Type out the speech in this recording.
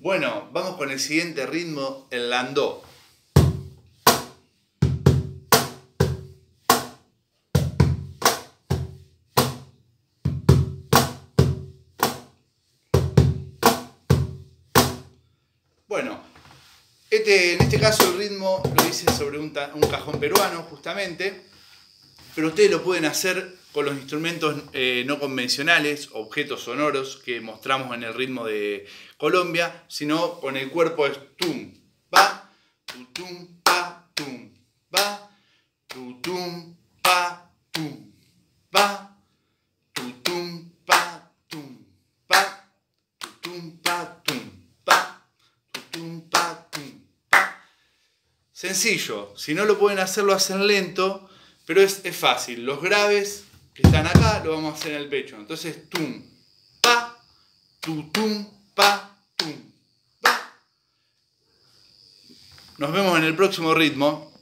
Bueno, vamos con el siguiente ritmo, el landó. Bueno, este, en este caso el ritmo lo hice sobre un, un cajón peruano justamente, pero ustedes lo pueden hacer con los instrumentos eh, no convencionales, objetos sonoros que mostramos en el ritmo de Colombia, sino con el cuerpo es tum, pa, tu, tum, pa, tum, pa, tu, tum, pa, tum, pa, tu, tum, pa, tum, pa, tu, tum, pa, tum, pa, tu, tum, pa, tum, pa. Sencillo, si no lo pueden hacer, lo hacen lento, pero es, es fácil. Los graves están acá lo vamos a hacer en el pecho. Entonces, tum, pa, tu, tum, pa, tum, pa. Nos vemos en el próximo ritmo.